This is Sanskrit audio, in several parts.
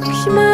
bakma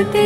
te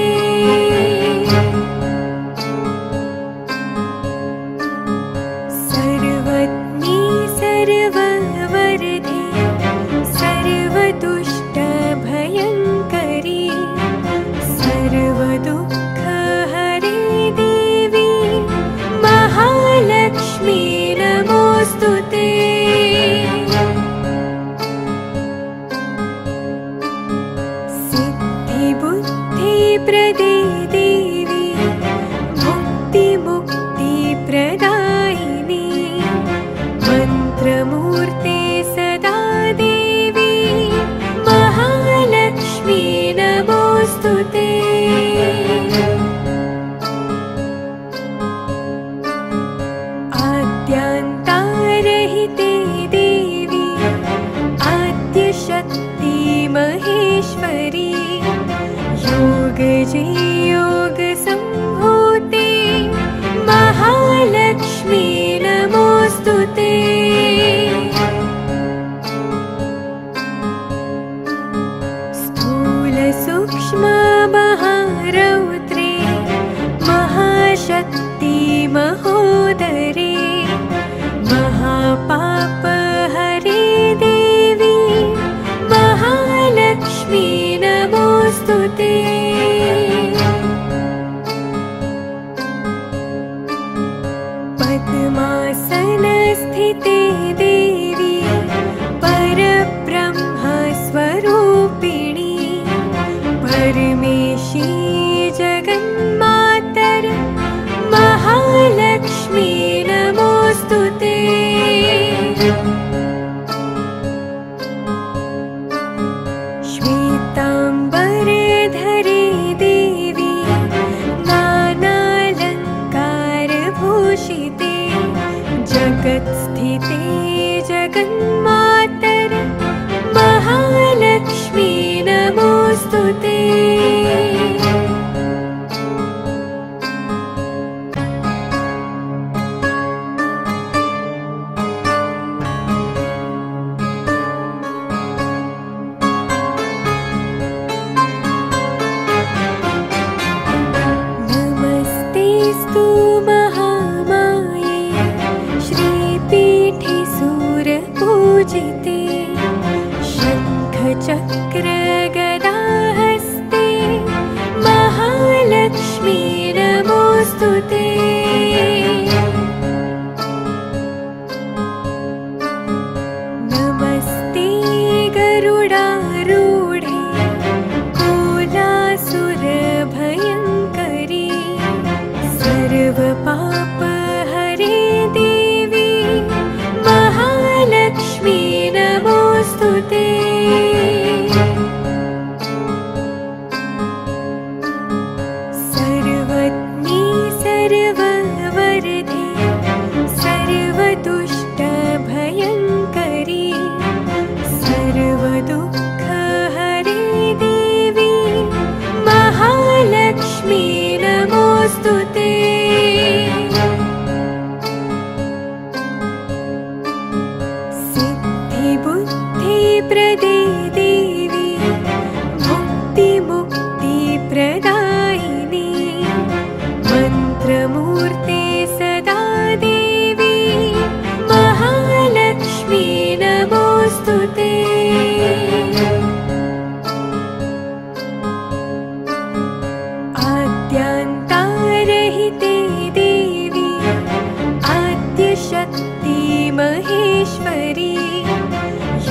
महेश्वरी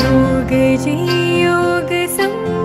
योगजे योगसम्भूते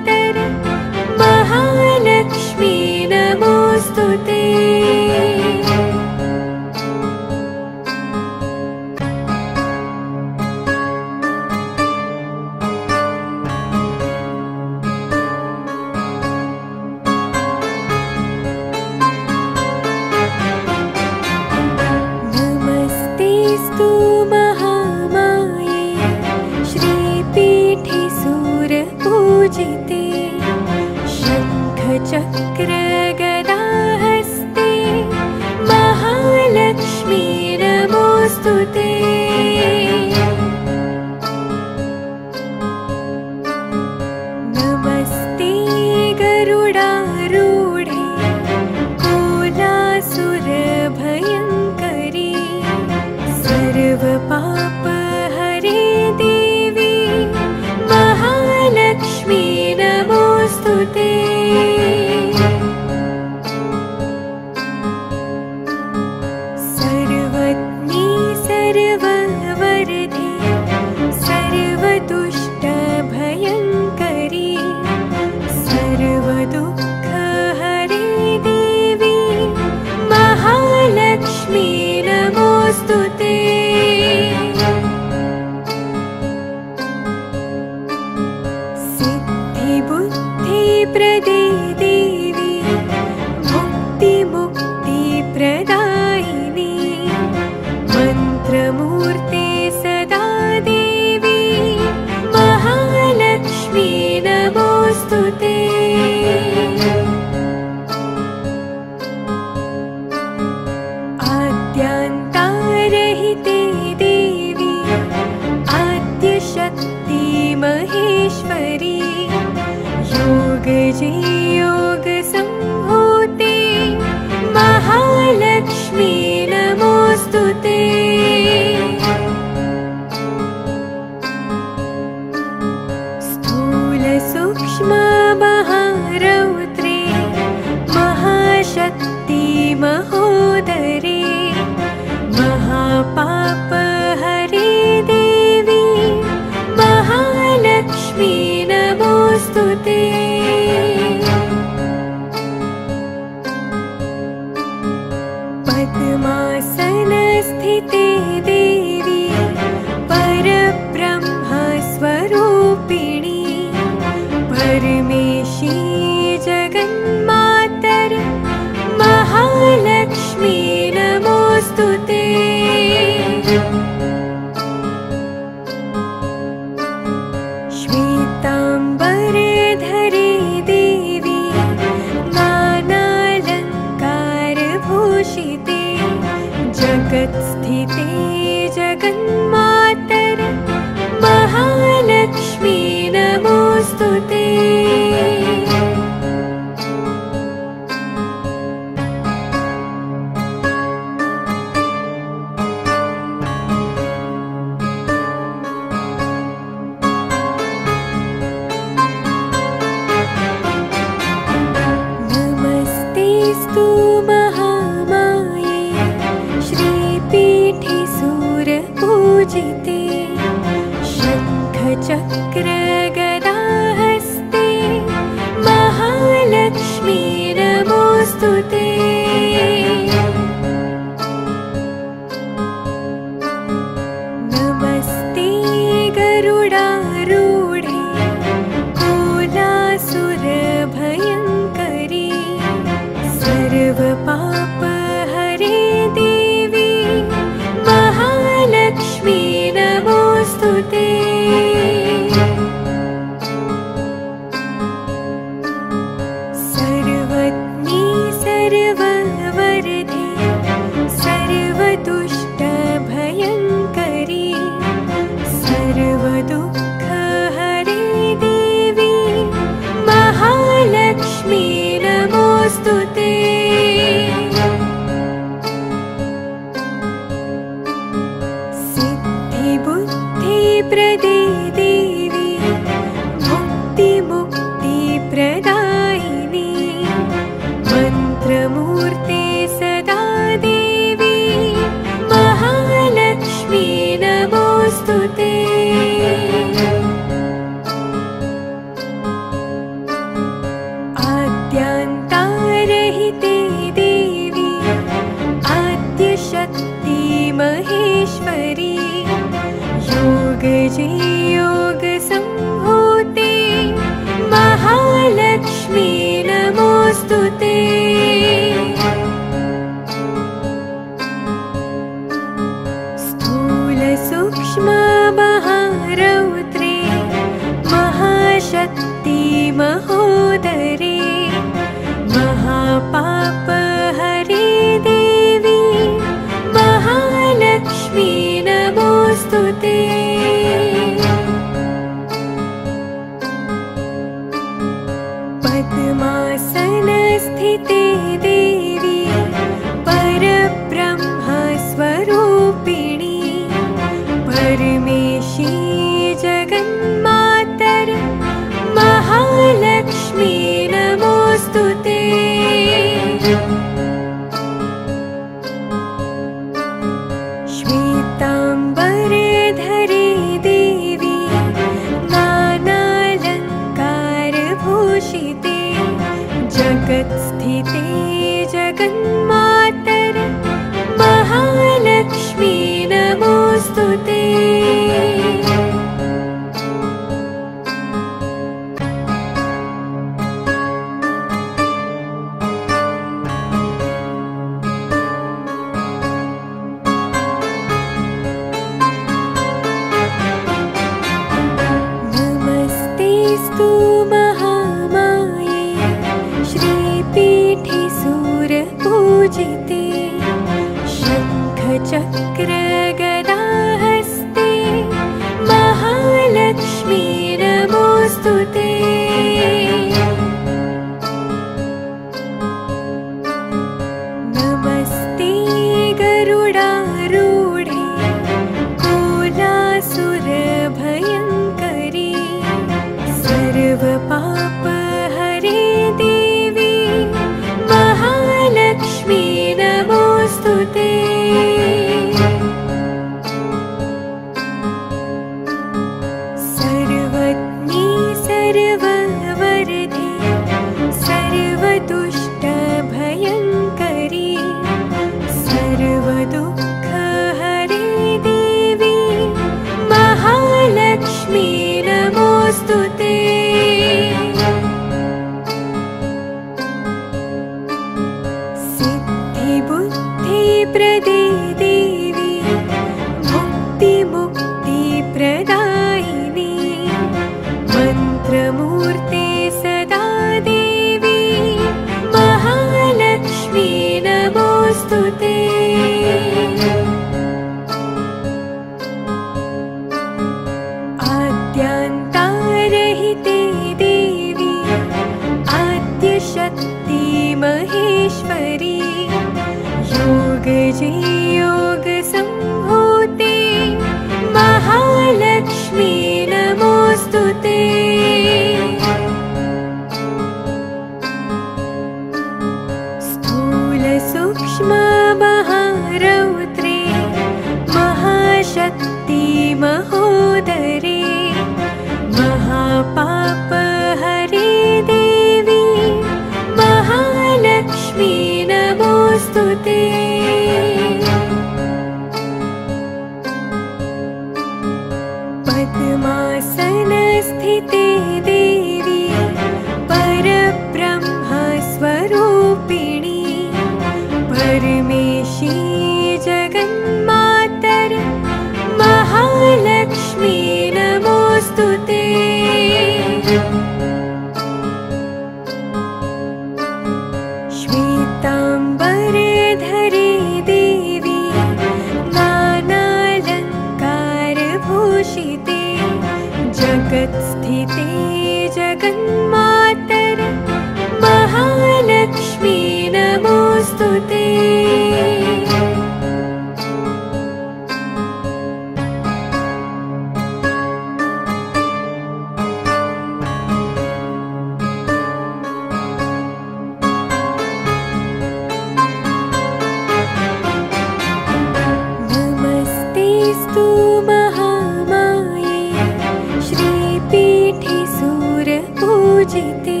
सुरपूजिते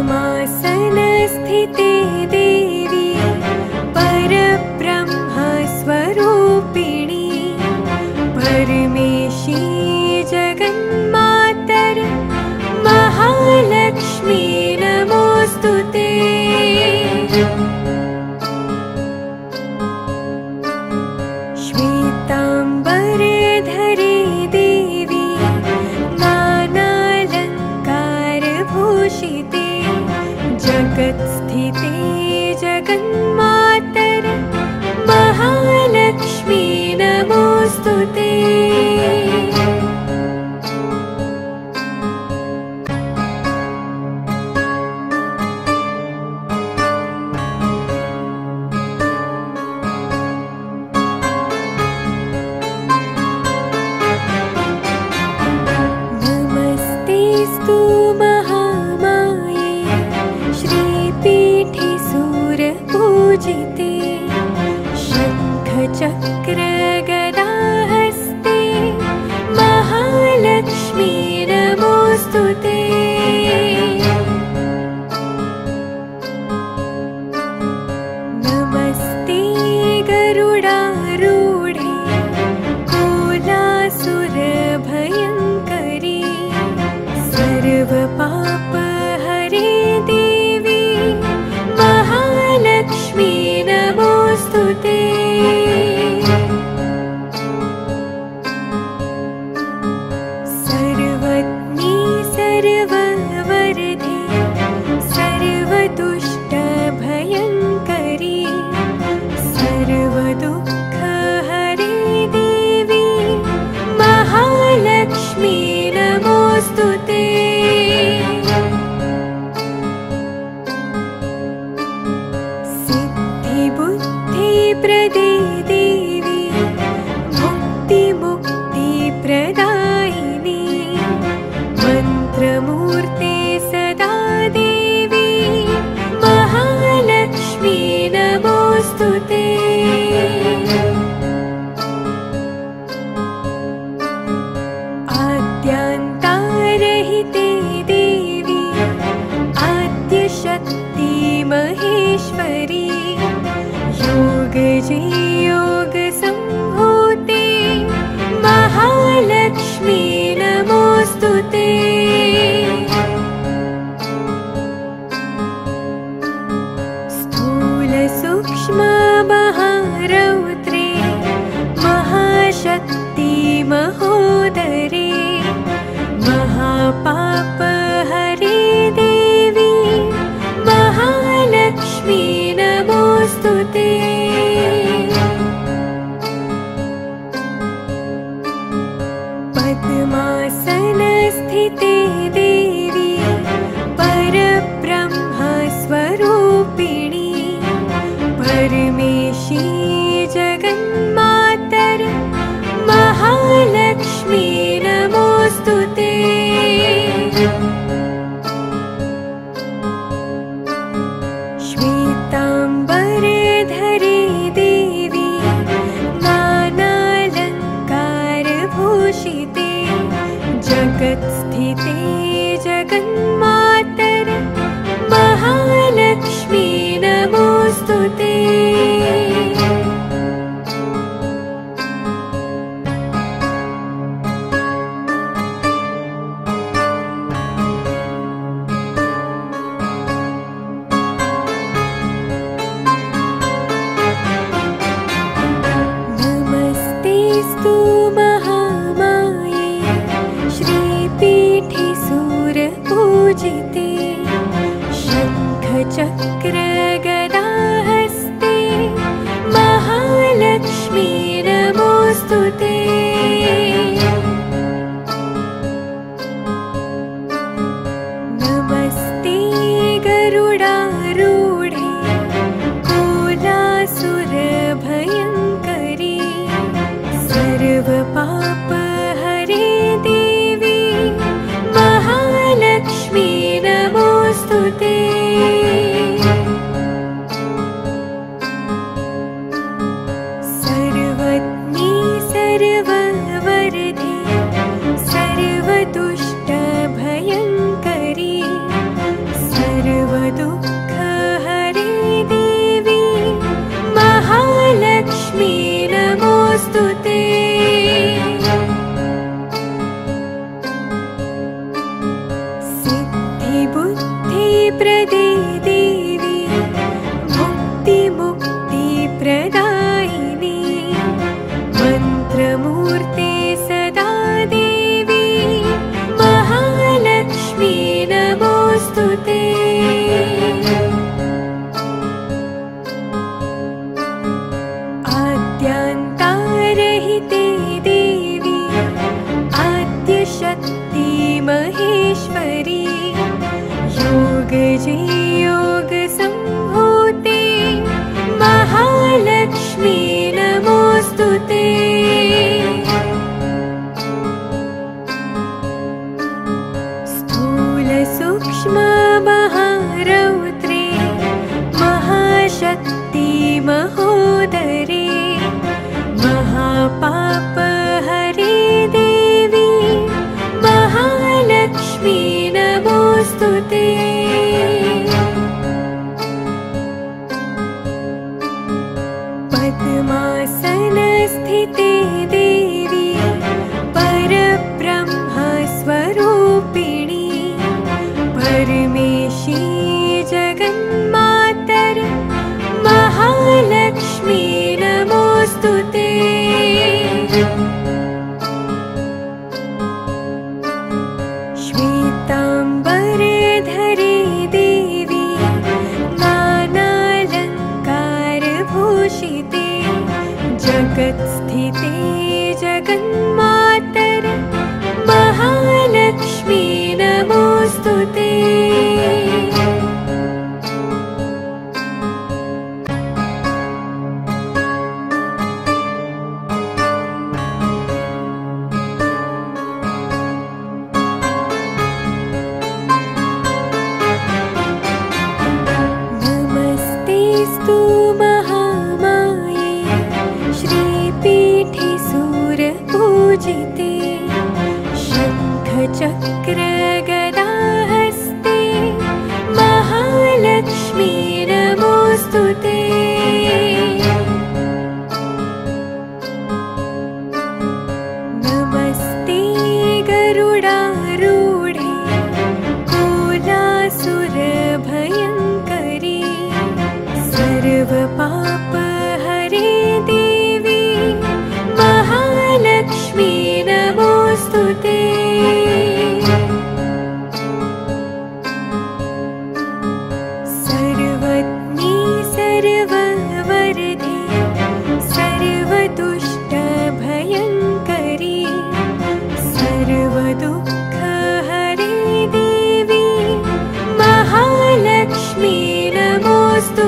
पद्मासनस्थिते देवी परब्रह्मस्वरूपिणी приди. महामाये श्रीपीठे सुरपूजिते शङ्खचक्रगदाहस्ते नमोऽस्तु